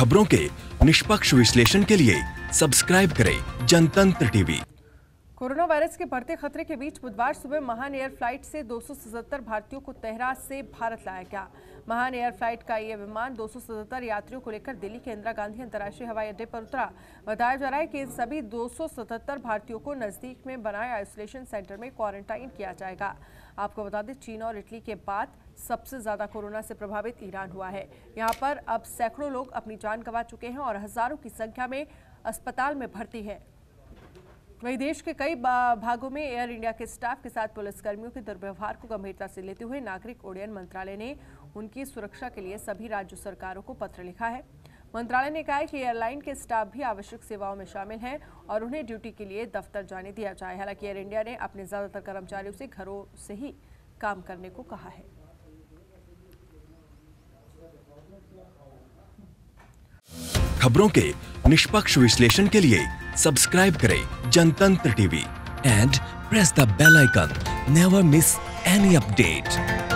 खबरों के निष्पक्ष विश्लेषण के लिए सब्सक्राइब करें जनतंत्र टीवी। कोरोना वायरस के बढ़ते खतरे के बीच बुधवार सुबह महान एयर फ़्लाइट से 277 भारतीयों को तेहरान से भारत लाया गया। महान एयर फ़्लाइट का यह विमान 277 यात्रियों को लेकर दिल्ली के इंदिरा गांधी अंतर्राष्ट्रीय हवाई अड्डे पर उतरा। बताया जा रहा है कि इन सभी 277 भारतीयों को नज़दीक में बनाए आइसोलेशन सेंटर में क्वारंटाइन किया जाएगा। आपको बता दें, चीन और इटली के बाद सबसे ज़्यादा कोरोना से प्रभावित ईरान हुआ है। यहाँ पर अब सैकड़ों लोग अपनी जान गंवा चुके हैं और हज़ारों की संख्या में अस्पताल में भर्ती है। वहीं देश के कई भागों में एयर इंडिया के स्टाफ के साथ पुलिसकर्मियों के दुर्व्यवहार को गंभीरता से लेते हुए नागरिक उड्डयन मंत्रालय ने उनकी सुरक्षा के लिए सभी राज्य सरकारों को पत्र लिखा है। मंत्रालय ने कहा है कि एयरलाइन के स्टाफ भी आवश्यक सेवाओं में शामिल हैं और उन्हें ड्यूटी के लिए दफ्तर जाने दिया जाए। हालाँकि एयर इंडिया ने अपने ज़्यादातर कर्मचारियों से घरों से ही काम करने को कहा है। खबरों के निष्पक्ष विश्लेषण के लिए सब्सक्राइब करें Jantantra TV and press the bell icon. Never miss any update